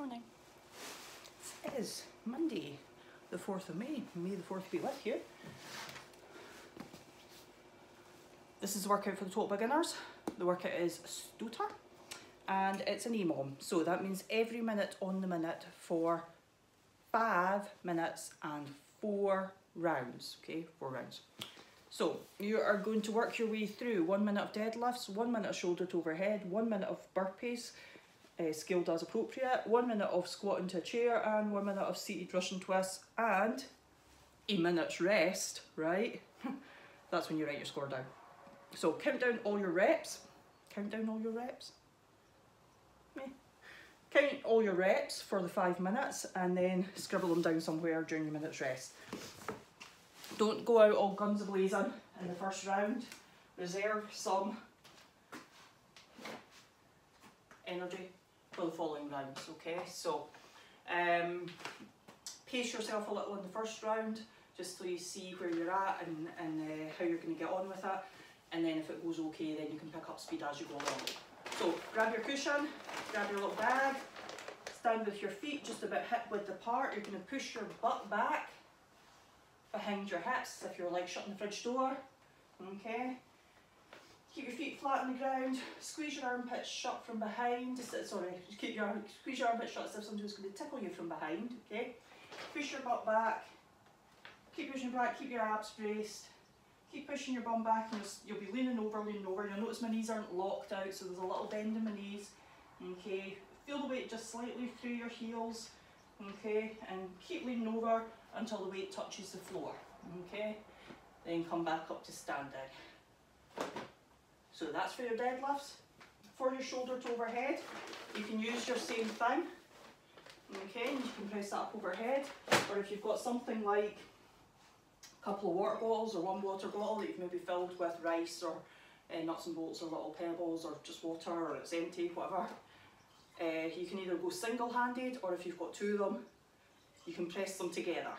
Morning. It is Monday, the 4th of May. May the 4th be with you. This is the workout for the total beginners. The workout is Stotter and it's an EMOM. So that means every minute on the minute for five minutes and four rounds. Okay, four rounds. So you are going to work your way through one minute of deadlifts, one minute of shoulder to overhead, one minute of burpees, uh, scaled as appropriate, one minute of squat into a chair, and one minute of seated Russian twists, and a minute's rest, right? That's when you write your score down. So count down all your reps. Count down all your reps. Yeah. Count all your reps for the five minutes and then scribble them down somewhere during your minute's rest. Don't go out all guns a-blazing in the first round. Reserve some energy for the following rounds, okay? So, um, pace yourself a little in the first round, just so you see where you're at and, and uh, how you're going to get on with it. And then if it goes okay, then you can pick up speed as you go along. So, grab your cushion, grab your little bag, stand with your feet just about hip width apart. You're going to push your butt back behind your hips if you're like shutting the fridge door. Okay. Keep your feet flat on the ground. Squeeze your armpits shut from behind. Uh, sorry, keep your squeeze your armpits shut as if somebody was going to tickle you from behind. Okay. Push your butt back. Keep pushing back. Keep your abs braced. Keep pushing your bum back, and you'll, you'll be leaning over, leaning over. You'll notice my knees aren't locked out, so there's a little bend in my knees. Okay. Feel the weight just slightly through your heels. Okay, and keep leaning over until the weight touches the floor, okay? Then come back up to standing. So that's for your deadlifts. For your shoulder to overhead, you can use your same thing, okay? You can press that up overhead, or if you've got something like a couple of water bottles or one water bottle that you've maybe filled with rice or uh, nuts and bolts or little pebbles or just water or it's empty, whatever. Uh, you can either go single-handed or if you've got two of them, you can press them together.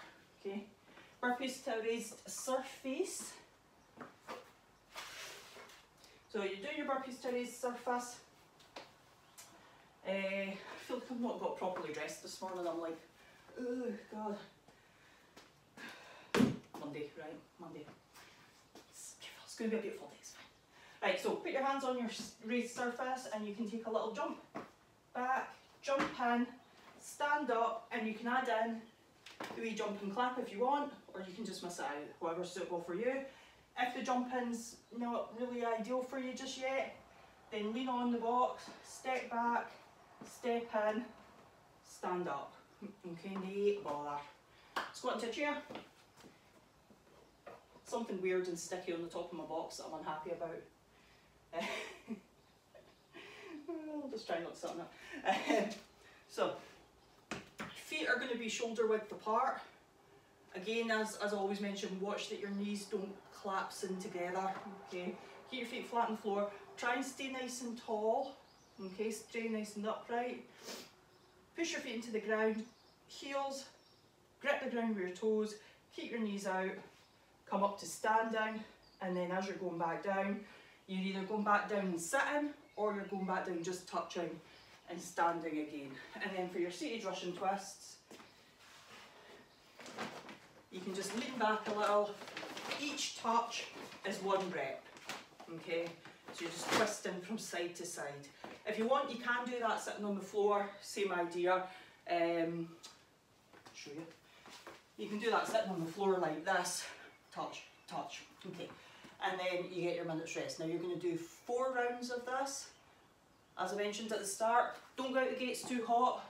Okay, burpees to a raised surface. So you do your burpees to a raised surface. Uh, I feel like I've not got properly dressed this morning. I'm like, oh god. Monday, right? Monday. It's, it's going to be a beautiful day. It's fine. Right, so put your hands on your raised surface and you can take a little jump back, jump in, stand up, and you can add in a wee jump and clap if you want, or you can just miss it out, whatever's suitable for you. If the jumping's not really ideal for you just yet, then lean on the box, step back, step in, stand up. Okay, no bother. Squat into a chair. Something weird and sticky on the top of my box that I'm unhappy about. I'll just try not to something up. so, feet are going to be shoulder width apart. Again, as, as I always mention, watch that your knees don't collapse in together, okay? Keep your feet flat on the floor. Try and stay nice and tall, okay? Stay nice and upright. Push your feet into the ground. Heels, grip the ground with your toes. Keep your knees out. Come up to standing. And then as you're going back down, you're either going back down and sitting or you're going back down just touching and standing again. And then for your seated Russian twists, you can just lean back a little. Each touch is one rep, okay? So you're just twisting from side to side. If you want, you can do that sitting on the floor, same idea. Um, show you. You can do that sitting on the floor like this, touch, touch, okay. And then you get your minute's rest. Now you're gonna do four rounds of this. As I mentioned at the start, don't go out the gates too hot.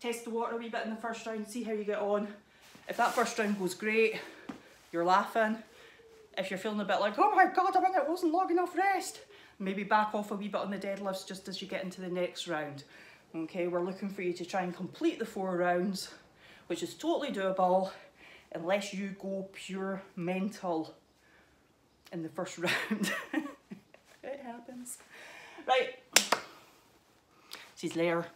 Test the water a wee bit in the first round, see how you get on. If that first round goes great, you're laughing. If you're feeling a bit like, oh my God, I mean, it wasn't long enough rest, maybe back off a wee bit on the deadlifts just as you get into the next round. Okay, we're looking for you to try and complete the four rounds, which is totally doable unless you go pure mental in the first round. it happens. Right, she's there.